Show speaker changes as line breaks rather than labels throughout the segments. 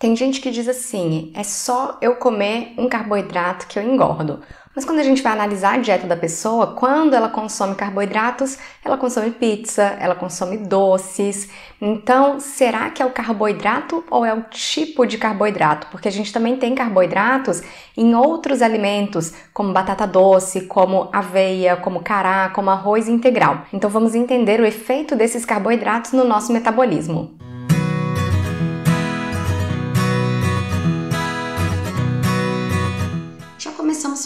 Tem gente que diz assim: é só eu comer um carboidrato que eu engordo. Mas quando a gente vai analisar a dieta da pessoa, quando ela consome carboidratos, ela consome pizza, ela consome doces. Então, será que é o carboidrato ou é o tipo de carboidrato? Porque a gente também tem carboidratos em outros alimentos, como batata doce, como aveia, como cará, como arroz integral. Então, vamos entender o efeito desses carboidratos no nosso metabolismo.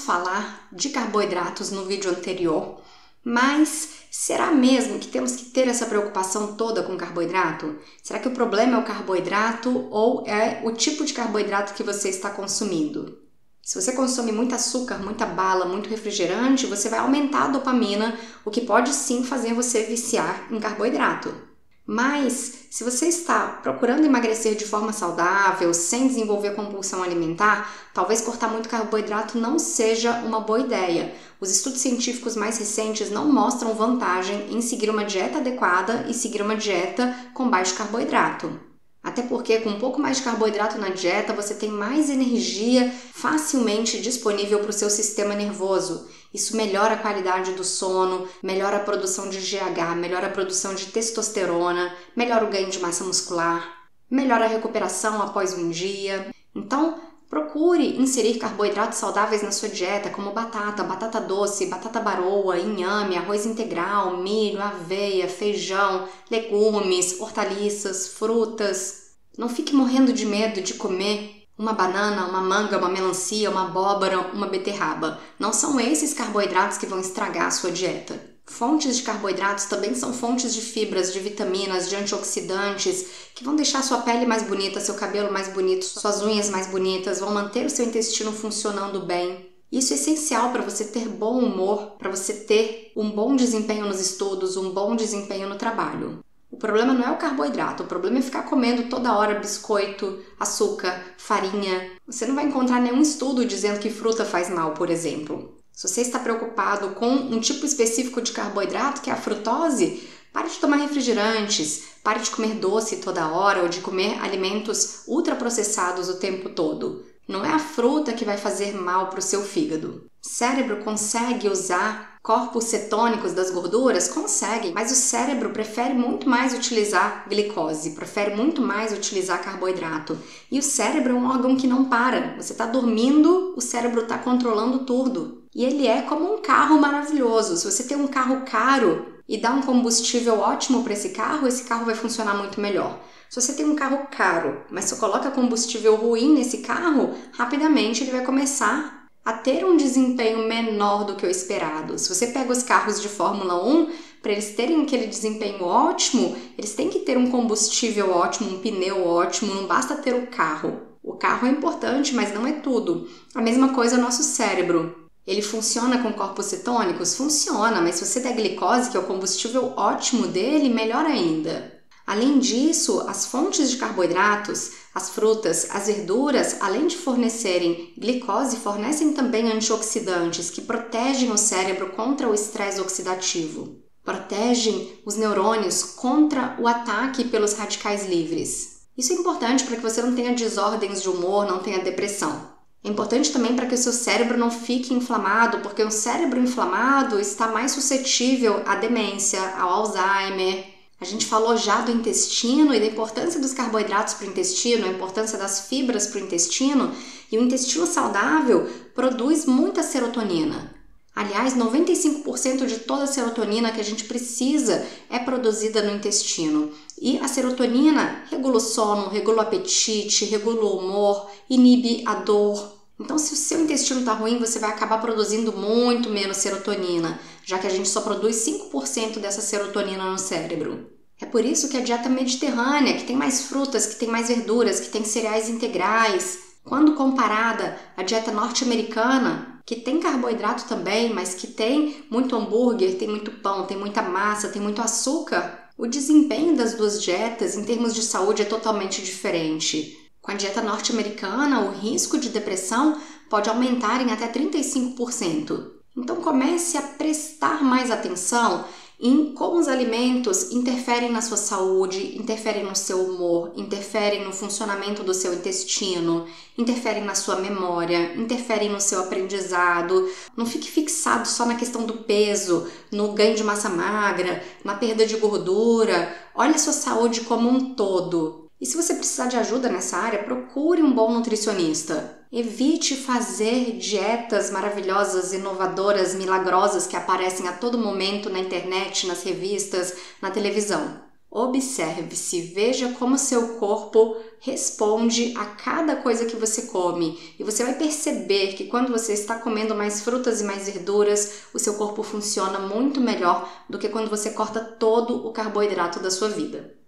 Falar de carboidratos no vídeo anterior, mas será mesmo que temos que ter essa preocupação toda com carboidrato? Será que o problema é o carboidrato ou é o tipo de carboidrato que você está consumindo? Se você consome muito açúcar, muita bala, muito refrigerante, você vai aumentar a dopamina, o que pode sim fazer você viciar em carboidrato. Mas, se você está procurando emagrecer de forma saudável, sem desenvolver compulsão alimentar, talvez cortar muito carboidrato não seja uma boa ideia. Os estudos científicos mais recentes não mostram vantagem em seguir uma dieta adequada e seguir uma dieta com baixo carboidrato. Até porque com um pouco mais de carboidrato na dieta, você tem mais energia facilmente disponível para o seu sistema nervoso. Isso melhora a qualidade do sono, melhora a produção de GH, melhora a produção de testosterona, melhora o ganho de massa muscular, melhora a recuperação após um dia. Então, Procure inserir carboidratos saudáveis na sua dieta, como batata, batata doce, batata baroa, inhame, arroz integral, milho, aveia, feijão, legumes, hortaliças, frutas. Não fique morrendo de medo de comer uma banana, uma manga, uma melancia, uma abóbora, uma beterraba. Não são esses carboidratos que vão estragar a sua dieta. Fontes de carboidratos também são fontes de fibras, de vitaminas, de antioxidantes, que vão deixar sua pele mais bonita, seu cabelo mais bonito, suas unhas mais bonitas, vão manter o seu intestino funcionando bem. Isso é essencial para você ter bom humor, para você ter um bom desempenho nos estudos, um bom desempenho no trabalho. O problema não é o carboidrato, o problema é ficar comendo toda hora biscoito, açúcar, farinha. Você não vai encontrar nenhum estudo dizendo que fruta faz mal, por exemplo. Se você está preocupado com um tipo específico de carboidrato, que é a frutose, pare de tomar refrigerantes, pare de comer doce toda hora ou de comer alimentos ultraprocessados o tempo todo. Não é a fruta que vai fazer mal para o seu fígado. O cérebro consegue usar corpos cetônicos das gorduras? Consegue, mas o cérebro prefere muito mais utilizar glicose, prefere muito mais utilizar carboidrato. E o cérebro é um órgão que não para. Você está dormindo, o cérebro está controlando tudo. E ele é como um carro maravilhoso. Se você tem um carro caro e dá um combustível ótimo para esse carro, esse carro vai funcionar muito melhor. Se você tem um carro caro, mas você coloca combustível ruim nesse carro, rapidamente ele vai começar a ter um desempenho menor do que o esperado. Se você pega os carros de Fórmula 1, para eles terem aquele desempenho ótimo, eles têm que ter um combustível ótimo, um pneu ótimo, não basta ter o carro. O carro é importante, mas não é tudo. A mesma coisa é o nosso cérebro. Ele funciona com corpos cetônicos? Funciona, mas se você der glicose, que é o combustível ótimo dele, melhor ainda. Além disso, as fontes de carboidratos, as frutas, as verduras, além de fornecerem glicose, fornecem também antioxidantes que protegem o cérebro contra o estresse oxidativo, protegem os neurônios contra o ataque pelos radicais livres. Isso é importante para que você não tenha desordens de humor, não tenha depressão. É importante também para que o seu cérebro não fique inflamado, porque um cérebro inflamado está mais suscetível à demência, ao Alzheimer. A gente falou já do intestino e da importância dos carboidratos para o intestino, a importância das fibras para o intestino, e o intestino saudável produz muita serotonina. Aliás, 95% de toda a serotonina que a gente precisa é produzida no intestino. E a serotonina regula o sono, regula o apetite, regula o humor, inibe a dor. Então, se o seu intestino está ruim, você vai acabar produzindo muito menos serotonina, já que a gente só produz 5% dessa serotonina no cérebro. É por isso que a dieta mediterrânea, que tem mais frutas, que tem mais verduras, que tem cereais integrais, quando comparada à dieta norte-americana, que tem carboidrato também, mas que tem muito hambúrguer, tem muito pão, tem muita massa, tem muito açúcar, o desempenho das duas dietas em termos de saúde é totalmente diferente. Com a dieta norte-americana, o risco de depressão pode aumentar em até 35%. Então comece a prestar mais atenção em como os alimentos interferem na sua saúde, interferem no seu humor, interferem no funcionamento do seu intestino, interferem na sua memória, interferem no seu aprendizado. Não fique fixado só na questão do peso, no ganho de massa magra, na perda de gordura. Olhe a sua saúde como um todo. E se você precisar de ajuda nessa área, procure um bom nutricionista. Evite fazer dietas maravilhosas, inovadoras, milagrosas que aparecem a todo momento na internet, nas revistas, na televisão. Observe-se, veja como seu corpo responde a cada coisa que você come. E você vai perceber que quando você está comendo mais frutas e mais verduras, o seu corpo funciona muito melhor do que quando você corta todo o carboidrato da sua vida.